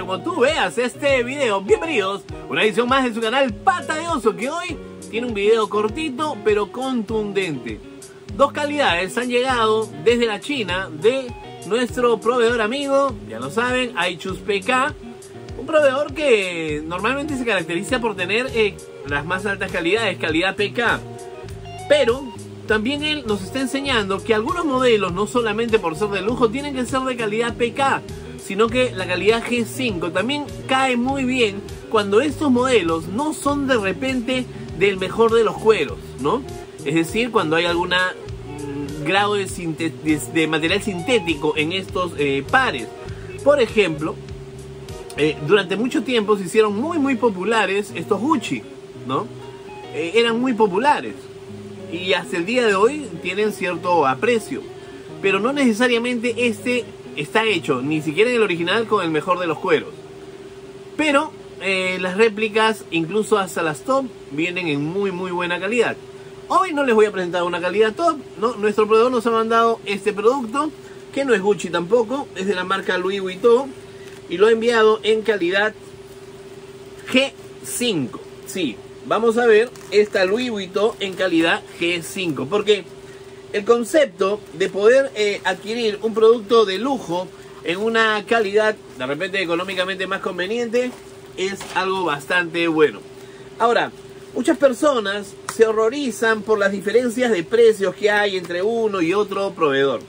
Como tú veas este video, bienvenidos a una edición más de su canal Pata de Oso, que hoy tiene un video cortito pero contundente. Dos calidades han llegado desde la China de nuestro proveedor amigo, ya lo saben, iChus PK. Un proveedor que normalmente se caracteriza por tener eh, las más altas calidades, calidad PK. Pero también él nos está enseñando que algunos modelos, no solamente por ser de lujo, tienen que ser de calidad PK, sino que la calidad G5 también cae muy bien cuando estos modelos no son de repente del mejor de los cueros, ¿no? Es decir, cuando hay algún grado de, material sintético en estos eh, pares. Por ejemplo, eh, durante mucho tiempo se hicieron muy muy populares estos Gucci, ¿no? Eh, eran muy populares y hasta el día de hoy tienen cierto aprecio. Pero no necesariamente este está hecho, ni siquiera en el original, con el mejor de los cueros. Pero eh, las réplicas, incluso hasta las top, vienen en muy muy buena calidad. Hoy no les voy a presentar una calidad top, ¿no? Nuestro proveedor nos ha mandado este producto, que no es Gucci tampoco, es de la marca Louis Vuitton, y lo ha enviado en calidad G5. Sí, vamos a ver esta Louis Vuitton en calidad G5. Porque el concepto de poder eh, adquirir un producto de lujo en una calidad de repente económicamente más conveniente es algo bastante bueno. Ahora, muchas personas se horrorizan por las diferencias de precios que hay entre uno y otro proveedor.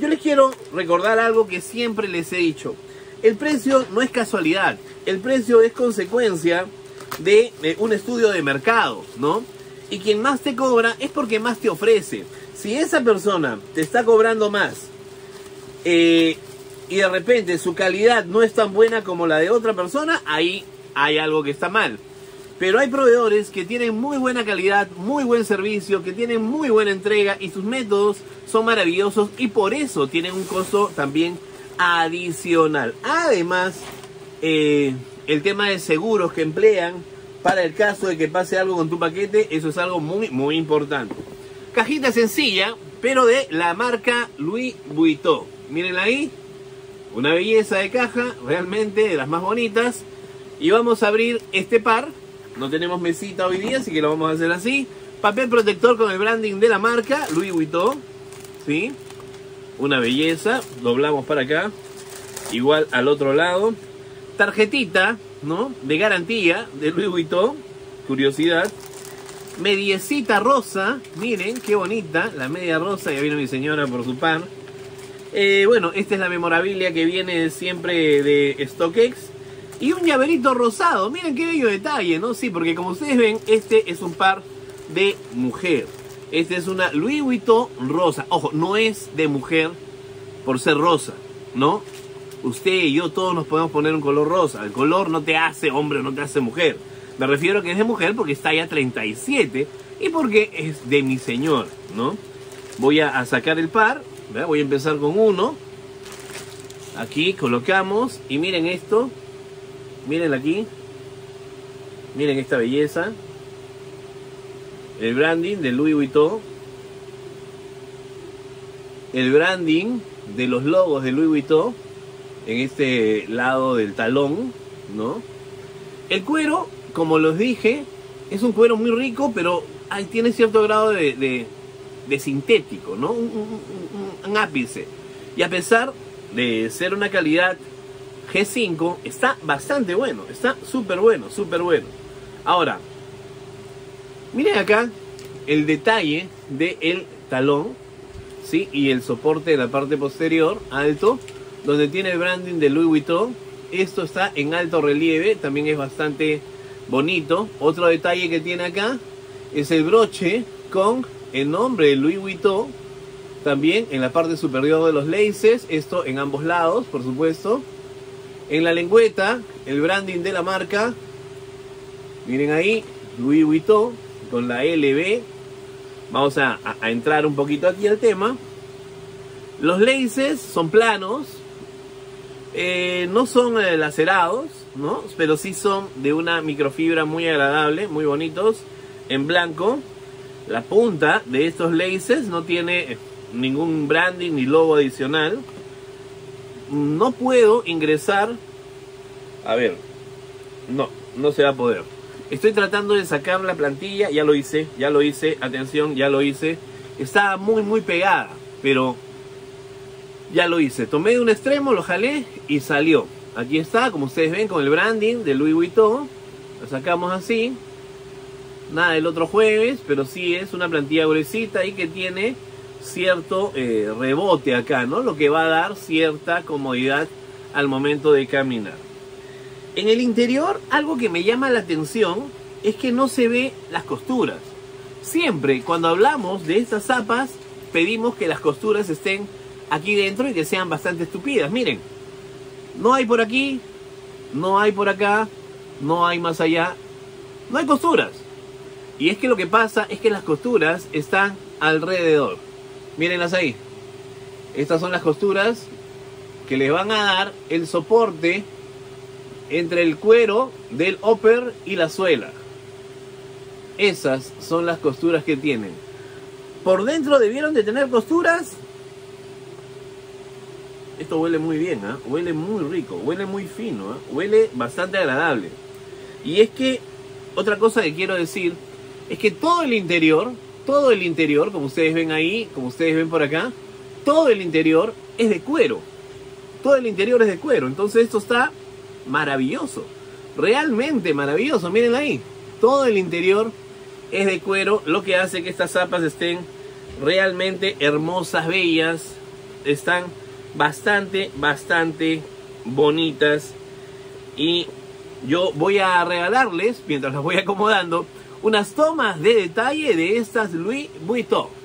Yo les quiero recordar algo que siempre les he dicho. El precio no es casualidad, el precio es consecuencia de, un estudio de mercado, ¿no? Y quien más te cobra es porque más te ofrece. Si esa persona te está cobrando más eh, y de repente su calidad no es tan buena como la de otra persona, ahí hay algo que está mal. Pero hay proveedores que tienen muy buena calidad, muy buen servicio, que tienen muy buena entrega y sus métodos son maravillosos y por eso tienen un costo también adicional. Además, eh, el tema de seguros que emplean para el caso de que pase algo con tu paquete, eso es algo muy, muy importante. Cajita sencilla, pero de la marca Louis Vuitton. Miren ahí, una belleza de caja, realmente de las más bonitas. Y vamos a abrir este par. No tenemos mesita hoy día, así que lo vamos a hacer así. Papel protector con el branding de la marca Louis Vuitton. ¿Sí? Una belleza. Doblamos para acá. Igual al otro lado. Tarjetita, ¿no? De garantía de Louis Vuitton. Curiosidad. Mediecita rosa. Miren, qué bonita. La media rosa. Ya vino mi señora por su pan. Eh, bueno, esta es la memorabilia que viene siempre de StockX. Y un llaverito rosado. Miren qué bello detalle, ¿no? Sí, porque como ustedes ven, este es un par de mujer. Este es una Louis Vuitton rosa. Ojo, no es de mujer por ser rosa, ¿no? Usted y yo todos nos podemos poner un color rosa. El color no te hace hombre no te hace mujer. Me refiero a que es de mujer porque está ya 37 y porque es de mi señor, ¿no? Voy a, a sacar el par. ¿verdad? Voy a empezar con uno. Aquí colocamos y miren esto. Miren aquí. Miren esta belleza. El branding de Louis Vuitton. El branding de los logos de Louis Vuitton en este lado del talón, ¿no? El cuero, como los dije, es un cuero muy rico, pero ahí tiene cierto grado de, de, sintético, ¿no? Un, ápice. Y a pesar de ser una calidad G5, está bastante bueno, está súper bueno, súper bueno. Ahora, miren acá el detalle del talón, ¿sí? Y el soporte de la parte posterior, alto, donde tiene el branding de Louis Vuitton. Esto está en alto relieve, también es bastante bonito. Otro detalle que tiene acá es el broche con el nombre de Louis Vuitton. También en la parte superior de los laces, esto en ambos lados, por supuesto. En la lengüeta, el branding de la marca. Miren ahí, Louis Vuitton con la LB. Vamos a, entrar un poquito aquí al tema. Los laces son planos, eh, no son eh, lacerados, ¿no? Pero sí son de una microfibra muy agradable, muy bonitos, en blanco. La punta de estos laces no tiene ningún branding ni logo adicional. No puedo ingresar. A ver, no, no se va a poder. Estoy tratando de sacar la plantilla, ya lo hice, ya lo hice, atención, ya lo hice. Está muy, muy pegada, pero ya lo hice. Tomé de un extremo, lo jalé y salió. Aquí está, como ustedes ven, con el branding de Louis Vuitton. Lo sacamos así. Nada del otro jueves, pero sí es una plantilla gruesita y que tiene cierto eh, rebote acá, ¿no? Lo que va a dar cierta comodidad al momento de caminar. En el interior, algo que me llama la atención es que no se ve las costuras. Siempre cuando hablamos de estas zapas, pedimos que las costuras estén aquí dentro y que sean bastante estúpidas. Miren, no hay por aquí, no hay por acá, no hay más allá, no hay costuras. Y es que lo que pasa es que las costuras están alrededor. Mírenlas ahí. Estas son las costuras que le van a dar el soporte entre el cuero del upper y la suela. Esas son las costuras que tienen. Por dentro debieron de tener costuras. Esto huele muy bien, ¿eh? huele muy rico, huele muy fino, ¿eh? huele bastante agradable. Y es que otra cosa que quiero decir es que todo el interior, todo el interior, como ustedes ven ahí, como ustedes ven por acá, todo el interior es de cuero. Todo el interior es de cuero. Entonces esto está maravilloso. Realmente maravilloso. Miren ahí. Todo el interior es de cuero. Lo que hace que estas zapas estén realmente hermosas, bellas. Están bastante, bastante bonitas. Y yo voy a regalarles, mientras las voy acomodando, unas tomas de detalle de estas Louis Vuitton.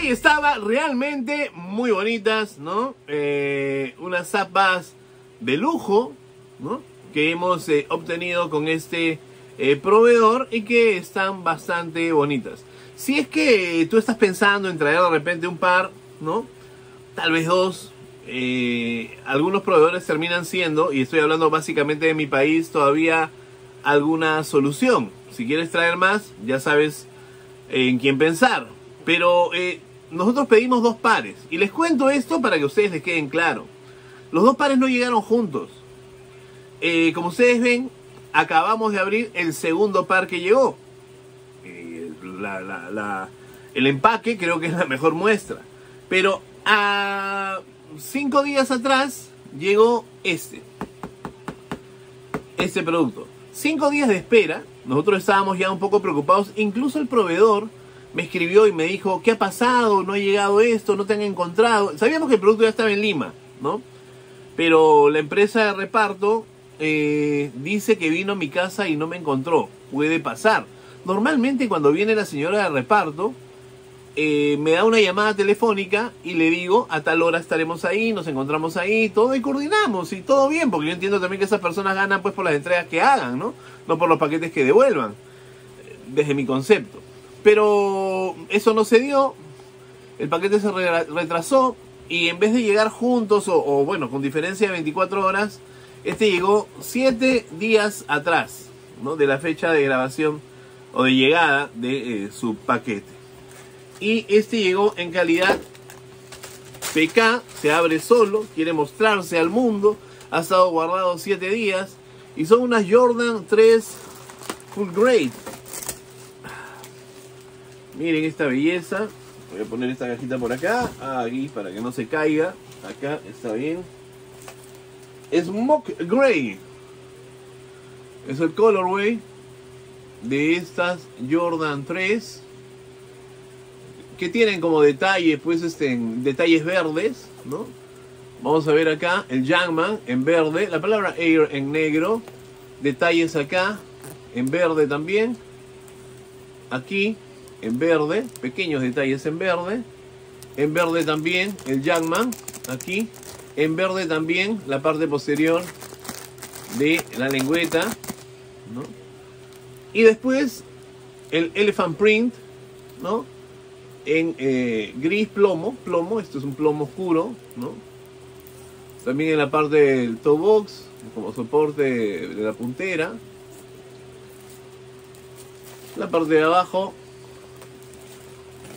Ahí estaba, realmente muy bonitas, ¿no? Eh, unas zapas de lujo, ¿no? Que hemos eh, obtenido con este eh, proveedor y que están bastante bonitas. Si es que tú estás pensando en traer de repente un par, ¿no? Tal vez dos. algunos proveedores terminan siendo, y estoy hablando básicamente de mi país, todavía alguna solución. Si quieres traer más, ya sabes en quién pensar. Pero nosotros pedimos dos pares. Y les cuento esto para que ustedes les queden claro. Los dos pares no llegaron juntos. Eh, como ustedes ven, acabamos de abrir el segundo par que llegó. Eh, el empaque creo que es la mejor muestra. Pero a cinco días atrás llegó este. Este producto. Cinco días de espera. Nosotros estábamos ya un poco preocupados. Incluso el proveedor me escribió y me dijo, ¿qué ha pasado? No ha llegado esto, no te han encontrado. Sabíamos que el producto ya estaba en Lima, ¿no? Pero la empresa de reparto eh, dice que vino a mi casa y no me encontró. Puede pasar. Normalmente cuando viene la señora de reparto, eh, me da una llamada telefónica y le digo, a tal hora estaremos ahí, nos encontramos ahí, todo y coordinamos y todo bien, porque yo entiendo también que esas personas ganan pues por las entregas que hagan, ¿no? No por los paquetes que devuelvan, desde mi concepto. Pero eso no se dio, el paquete se retrasó y en vez de llegar juntos o, bueno, con diferencia de 24 horas, este llegó 7 días atrás ¿no? de la fecha de grabación o de llegada de eh, su paquete. Y este llegó en calidad PK, se abre solo, quiere mostrarse al mundo, ha estado guardado 7 días y son unas Jordan 3 Full Grade Miren esta belleza. Voy a poner esta cajita por acá, aquí para que no se caiga. Acá está bien. Smoke Gray. Es el colorway de estas Jordan 3 que tienen como detalle pues este detalles verdes, ¿no? Vamos a ver acá el Youngman en verde, la palabra Air en negro, detalles acá en verde también, aquí en verde, pequeños detalles en verde, en verde también el Youngman, aquí, en verde también la parte posterior de la lengüeta, ¿no? Y después el Elephant Print, ¿no? En eh, gris plomo, plomo, esto es un plomo oscuro, ¿no? También en la parte del toe box, como soporte de la puntera. La parte de abajo.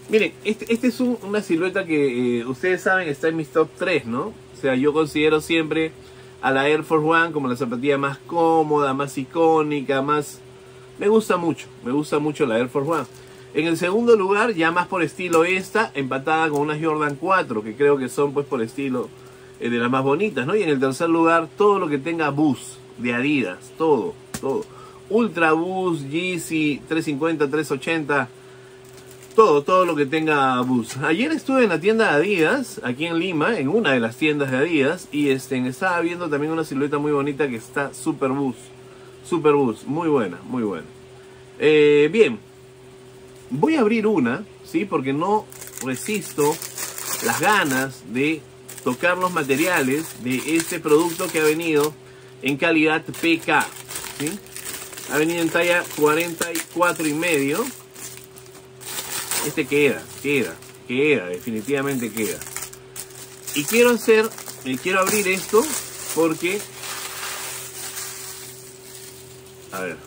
Miren, este, este es una silueta que eh, ustedes saben está en mis top 3, ¿no? O sea, yo considero siempre a la Air Force One como la zapatilla más cómoda, más icónica, más... Me gusta mucho, me gusta mucho la Air Force One. En el segundo lugar, ya más por estilo esta, empatada con unas Jordan 4, que creo que son pues por estilo eh, de las más bonitas, ¿no? Y en el tercer lugar, todo lo que tenga Boost de Adidas, todo, todo. Ultra Boost, Yeezy, 350, 380, todo, todo lo que tenga Boost. Ayer estuve en la tienda de Adidas, aquí en Lima, en una de las tiendas de Adidas, y este, estaba viendo también una silueta muy bonita que está Super Boost. Super Boost, muy buena, muy buena. Eh, bien, voy a abrir una, ¿sí? Porque no resisto las ganas de tocar los materiales de este producto que ha venido en calidad PK. Ha venido en talla 44 y medio. Este queda, queda, queda, definitivamente queda. Y quiero hacer, eh, quiero abrir esto porque, a ver,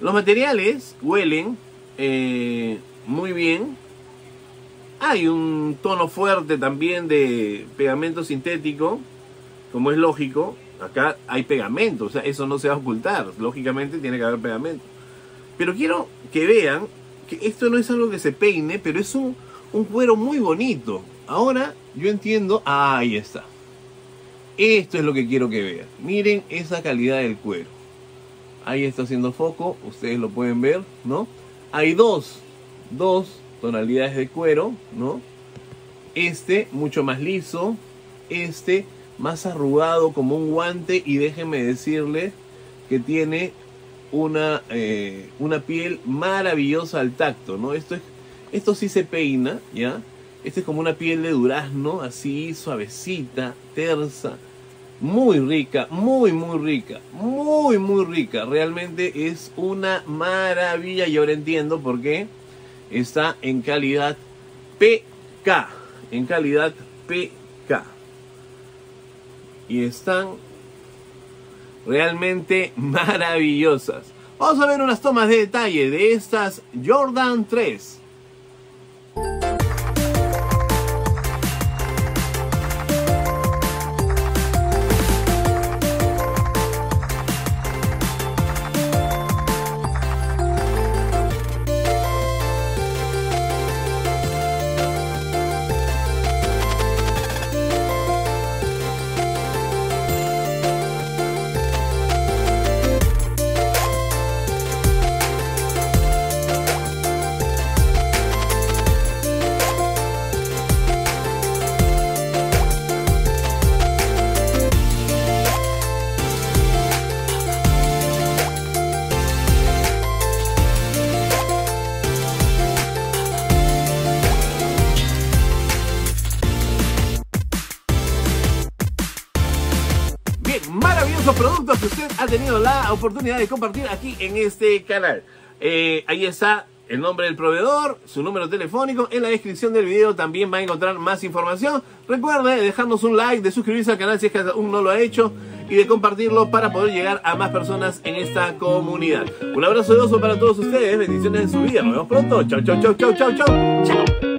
los materiales huelen eh, muy bien, hay un tono fuerte también de pegamento sintético, como es lógico. Acá hay pegamento, o sea, eso no se va a ocultar. Lógicamente tiene que haber pegamento. Pero quiero que vean que esto no es algo que se peine, pero es un, un cuero muy bonito. Ahora yo entiendo, ahí está. Esto es lo que quiero que vean. Miren esa calidad del cuero. Ahí está haciendo foco, ustedes lo pueden ver, ¿no? Hay dos, dos tonalidades de cuero, ¿no? Este mucho más liso, este más arrugado como un guante y déjenme decirle que tiene una, eh, una piel maravillosa al tacto, ¿no? Esto, es, esto sí se peina, ¿ya? Este es como una piel de durazno, así suavecita, tersa, muy rica, muy, muy rica, muy, muy rica. Realmente es una maravilla y ahora entiendo por qué está en calidad PK, en calidad PK. Y están realmente maravillosas. Vamos a ver unas tomas de detalle de estas Jordan 3. La oportunidad de compartir aquí en este canal. Eh, ahí está el nombre del proveedor, su número telefónico. En la descripción del video también va a encontrar más información. Recuerde dejarnos un like, de suscribirse al canal si es que aún no lo ha hecho y de compartirlo para poder llegar a más personas en esta comunidad. Un abrazo de oso para todos ustedes, bendiciones en su vida. Nos vemos pronto. Chau, chau, chau, chau, chau, chau. Chau.